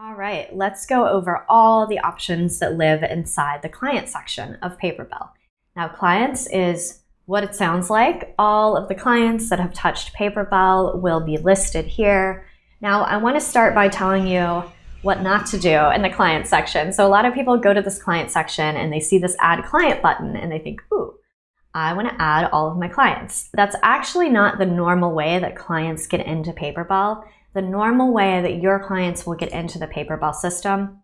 All right, let's go over all the options that live inside the client section of Paperbell. Now, clients is what it sounds like. All of the clients that have touched Paperbell will be listed here. Now, I want to start by telling you what not to do in the client section. So, a lot of people go to this client section and they see this add client button and they think, ooh, I want to add all of my clients. That's actually not the normal way that clients get into Paperbell the normal way that your clients will get into the Paperbell system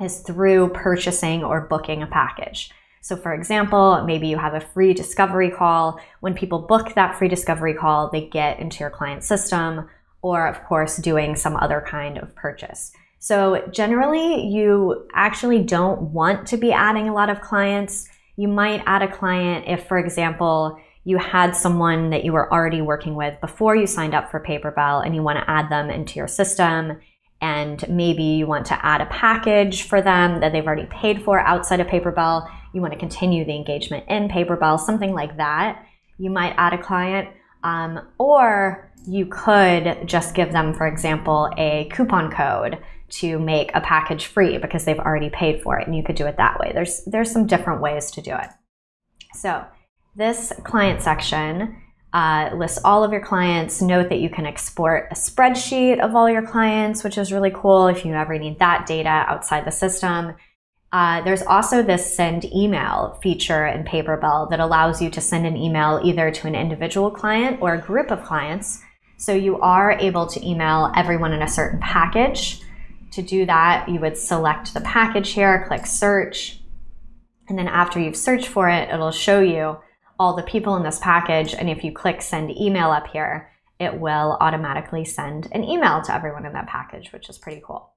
is through purchasing or booking a package. So, for example, maybe you have a free discovery call. When people book that free discovery call, they get into your client system, or of course, doing some other kind of purchase. So, generally, you actually don't want to be adding a lot of clients. You might add a client if, for example, you had someone that you were already working with before you signed up for Paperbell and you want to add them into your system and maybe you want to add a package for them that they've already paid for outside of Paperbell, you want to continue the engagement in Paperbell, something like that, you might add a client. Um, or you could just give them, for example, a coupon code to make a package free because they've already paid for it, and you could do it that way. There's there's some different ways to do it. So this client section uh, lists all of your clients. Note that you can export a spreadsheet of all your clients, which is really cool if you ever need that data outside the system. Uh, there's also this send email feature in Paperbell that allows you to send an email either to an individual client or a group of clients. So you are able to email everyone in a certain package. To do that, you would select the package here, click search, and then after you've searched for it, it'll show you all the people in this package. And if you click send email up here, it will automatically send an email to everyone in that package, which is pretty cool.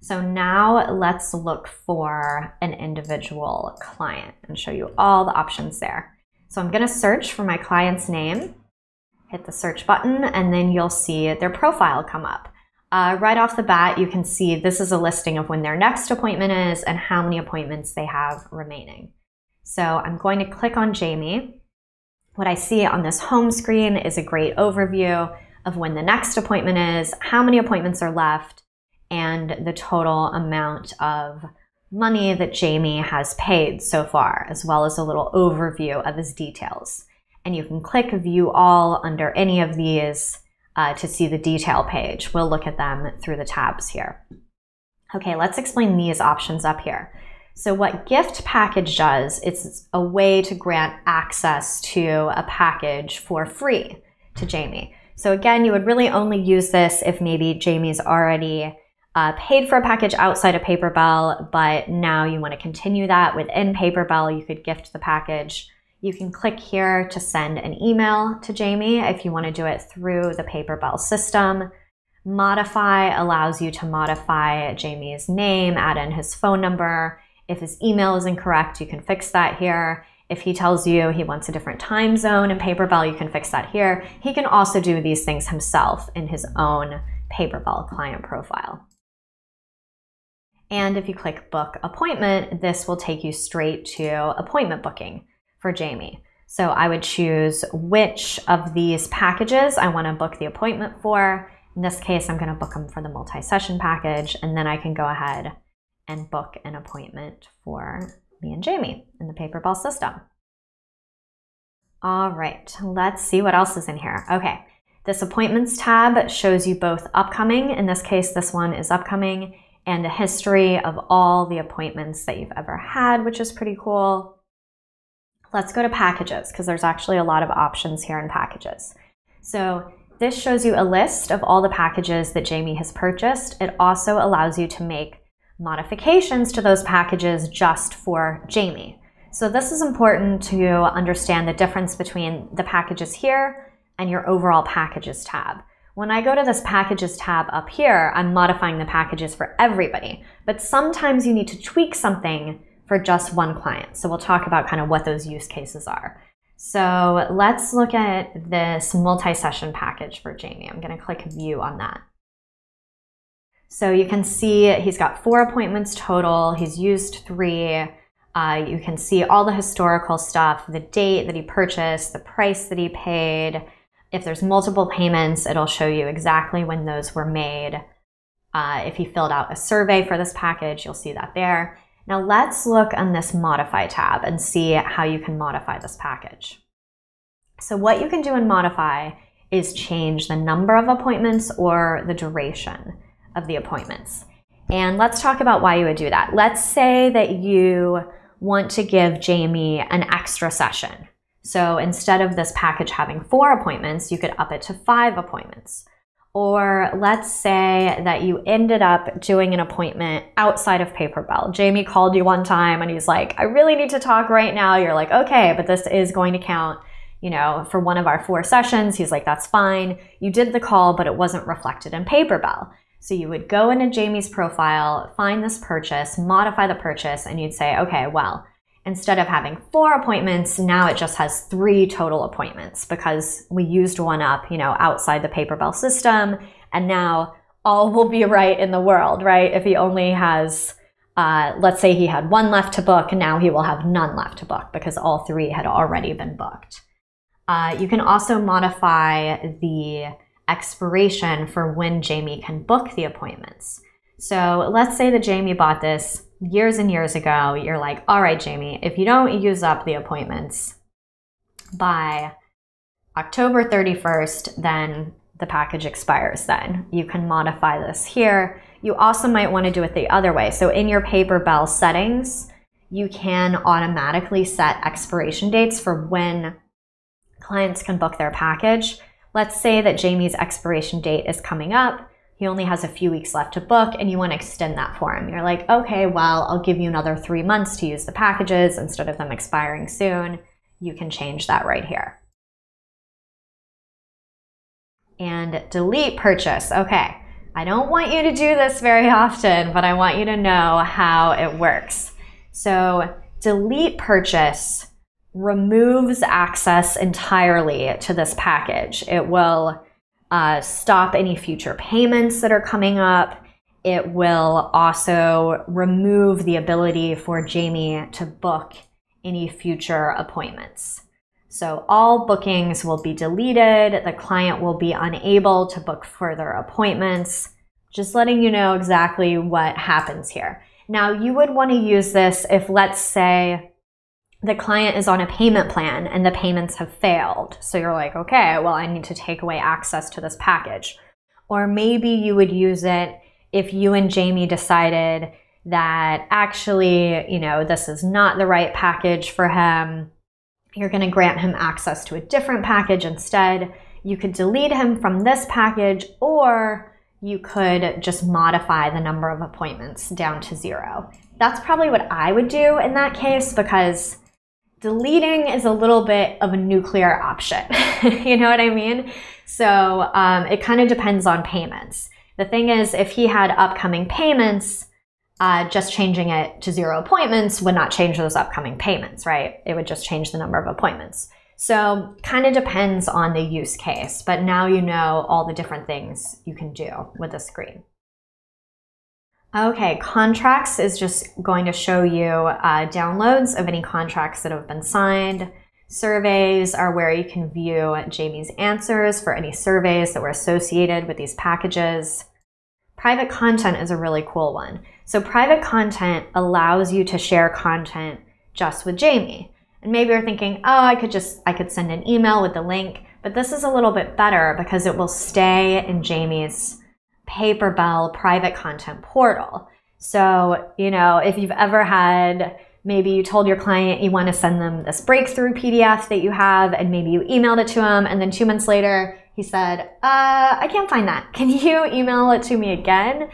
So now let's look for an individual client and show you all the options there. So I'm gonna search for my client's name, hit the search button, and then you'll see their profile come up. Uh, right off the bat, you can see this is a listing of when their next appointment is and how many appointments they have remaining. So I'm going to click on Jamie. What I see on this home screen is a great overview of when the next appointment is, how many appointments are left, and the total amount of money that Jamie has paid so far, as well as a little overview of his details. And you can click View All under any of these uh, to see the detail page. We'll look at them through the tabs here. Okay, let's explain these options up here. So what gift package does, it's a way to grant access to a package for free to Jamie. So again, you would really only use this if maybe Jamie's already uh, paid for a package outside of Paperbell, but now you want to continue that within Paperbell, you could gift the package. You can click here to send an email to Jamie if you want to do it through the Paperbell system. Modify allows you to modify Jamie's name, add in his phone number, if his email is incorrect, you can fix that here. If he tells you he wants a different time zone in Paperbell, you can fix that here. He can also do these things himself in his own Paperbell client profile. And if you click book appointment, this will take you straight to appointment booking for Jamie. So I would choose which of these packages I want to book the appointment for. In this case, I'm going to book them for the multi-session package, and then I can go ahead and book an appointment for me and Jamie in the Paperbell system. All right, let's see what else is in here. Okay, this appointments tab shows you both upcoming, in this case, this one is upcoming, and a history of all the appointments that you've ever had, which is pretty cool. Let's go to packages because there's actually a lot of options here in packages. So this shows you a list of all the packages that Jamie has purchased. It also allows you to make modifications to those packages just for Jamie. So this is important to understand the difference between the packages here and your overall packages tab. When I go to this packages tab up here, I'm modifying the packages for everybody, but sometimes you need to tweak something for just one client. So we'll talk about kind of what those use cases are. So let's look at this multi-session package for Jamie. I'm gonna click view on that. So you can see he's got four appointments total. He's used three. Uh, you can see all the historical stuff, the date that he purchased, the price that he paid. If there's multiple payments, it'll show you exactly when those were made. Uh, if he filled out a survey for this package, you'll see that there. Now let's look on this modify tab and see how you can modify this package. So what you can do in modify is change the number of appointments or the duration of the appointments. And let's talk about why you would do that. Let's say that you want to give Jamie an extra session. So instead of this package having four appointments, you could up it to five appointments. Or let's say that you ended up doing an appointment outside of PaperBell. Jamie called you one time and he's like, I really need to talk right now. You're like, okay, but this is going to count, you know, for one of our four sessions. He's like, that's fine. You did the call, but it wasn't reflected in PaperBell. So you would go into Jamie's profile, find this purchase, modify the purchase, and you'd say, okay, well, instead of having four appointments, now it just has three total appointments because we used one up, you know, outside the PaperBell system. And now all will be right in the world, right? If he only has, uh, let's say he had one left to book, now he will have none left to book because all three had already been booked. Uh, you can also modify the expiration for when Jamie can book the appointments. So let's say that Jamie bought this years and years ago. You're like, all right, Jamie, if you don't use up the appointments by October 31st, then the package expires then. You can modify this here. You also might want to do it the other way. So in your Paperbell settings, you can automatically set expiration dates for when clients can book their package. Let's say that Jamie's expiration date is coming up he only has a few weeks left to book and you want to extend that for him. You're like, okay, well, I'll give you another three months to use the packages instead of them expiring soon. You can change that right here. And delete purchase. Okay, I don't want you to do this very often, but I want you to know how it works. So delete purchase removes access entirely to this package. It will uh, stop any future payments that are coming up. It will also remove the ability for Jamie to book any future appointments. So all bookings will be deleted. The client will be unable to book further appointments. Just letting you know exactly what happens here. Now, you would want to use this if, let's say, the client is on a payment plan and the payments have failed. So you're like, okay, well, I need to take away access to this package. Or maybe you would use it if you and Jamie decided that actually, you know, this is not the right package for him. You're going to grant him access to a different package instead. You could delete him from this package or you could just modify the number of appointments down to zero. That's probably what I would do in that case because deleting is a little bit of a nuclear option. you know what I mean? So um, it kind of depends on payments. The thing is, if he had upcoming payments, uh, just changing it to zero appointments would not change those upcoming payments, right? It would just change the number of appointments. So kind of depends on the use case, but now you know all the different things you can do with the screen. Okay, contracts is just going to show you uh, downloads of any contracts that have been signed. Surveys are where you can view Jamie's answers for any surveys that were associated with these packages. Private content is a really cool one. So private content allows you to share content just with Jamie. And maybe you're thinking, oh, I could just, I could send an email with the link, but this is a little bit better because it will stay in Jamie's PaperBell private content portal. So, you know, if you've ever had maybe you told your client you want to send them this breakthrough PDF that you have, and maybe you emailed it to him, and then two months later he said, uh, I can't find that. Can you email it to me again?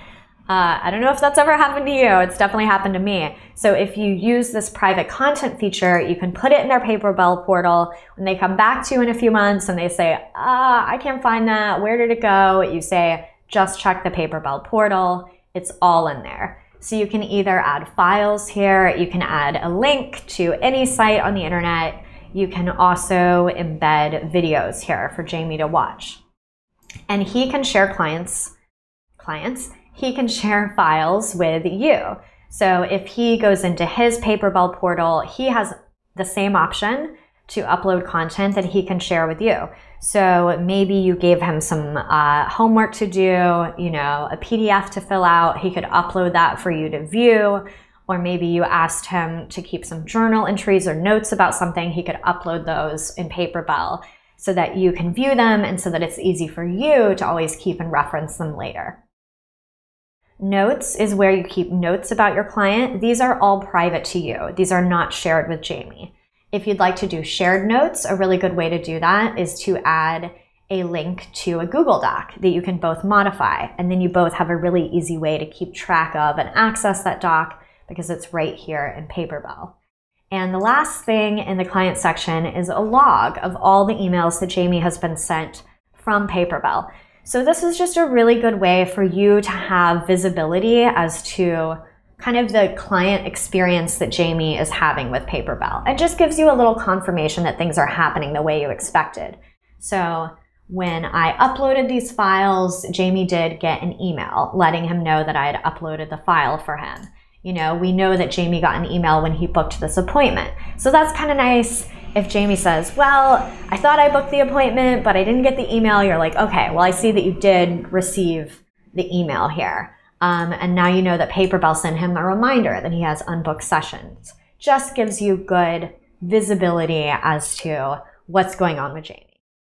Uh, I don't know if that's ever happened to you. It's definitely happened to me. So if you use this private content feature, you can put it in their PaperBell portal. When they come back to you in a few months and they say, ah, I can't find that. Where did it go? You say, just check the PaperBell portal. It's all in there. So you can either add files here, you can add a link to any site on the internet. You can also embed videos here for Jamie to watch. And he can share clients, clients, he can share files with you. So if he goes into his PaperBell portal, he has the same option to upload content that he can share with you. So maybe you gave him some uh, homework to do, you know, a PDF to fill out. He could upload that for you to view. Or maybe you asked him to keep some journal entries or notes about something. He could upload those in Paperbell so that you can view them and so that it's easy for you to always keep and reference them later. Notes is where you keep notes about your client. These are all private to you. These are not shared with Jamie. If you'd like to do shared notes, a really good way to do that is to add a link to a Google Doc that you can both modify. And then you both have a really easy way to keep track of and access that doc because it's right here in Paperbell. And the last thing in the client section is a log of all the emails that Jamie has been sent from Paperbell. So this is just a really good way for you to have visibility as to kind of the client experience that Jamie is having with Paperbell. It just gives you a little confirmation that things are happening the way you expected. So when I uploaded these files, Jamie did get an email letting him know that I had uploaded the file for him. You know, we know that Jamie got an email when he booked this appointment. So that's kind of nice if Jamie says, Well, I thought I booked the appointment, but I didn't get the email, you're like, Okay, well, I see that you did receive the email here. Um, and now you know that Paperbell sent him a reminder that he has unbooked sessions. Just gives you good visibility as to what's going on with Jamie.